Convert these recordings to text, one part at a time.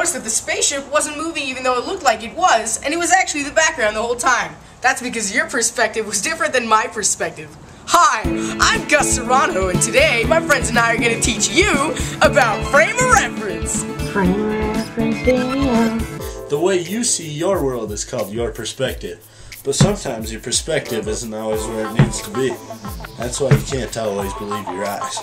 noticed that the spaceship wasn't moving even though it looked like it was, and it was actually the background the whole time. That's because your perspective was different than my perspective. Hi, I'm Gus Serrano, and today my friends and I are going to teach you about frame of reference. Frame of reference video. The way you see your world is called your perspective. But sometimes your perspective isn't always where it needs to be. That's why you can't always believe your eyes.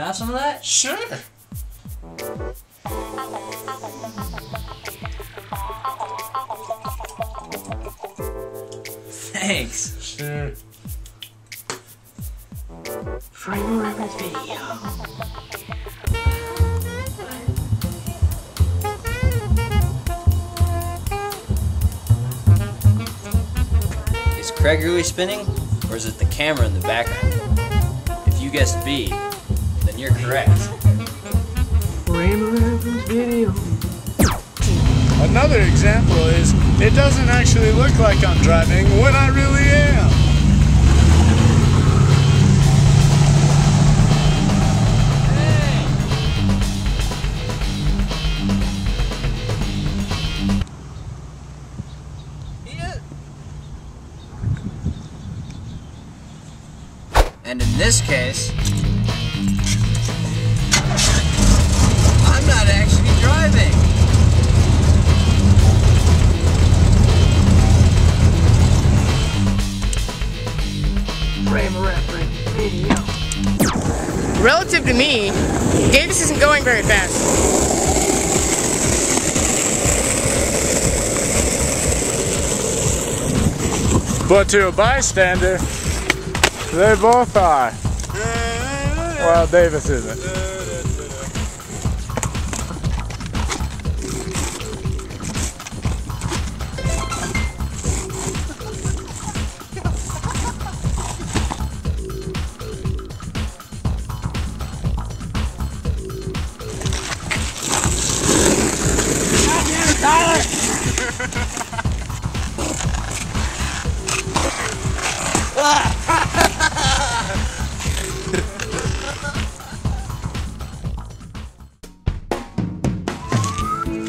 Can I have some of that? sure. Thanks. Sure. Frame of reference video. Is Craig really spinning, or is it the camera in the background? If you guessed B, then you're correct. Frame of reference video. Another example is it doesn't actually look like I'm driving when I really am. And in this case, not actually driving. Frame reference video. Relative to me, Davis isn't going very fast. But to a bystander, they both are. Well, Davis isn't.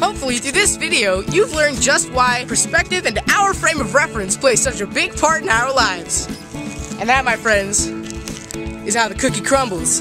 Hopefully, through this video, you've learned just why perspective and our frame of reference play such a big part in our lives. And that, my friends, is how the cookie crumbles.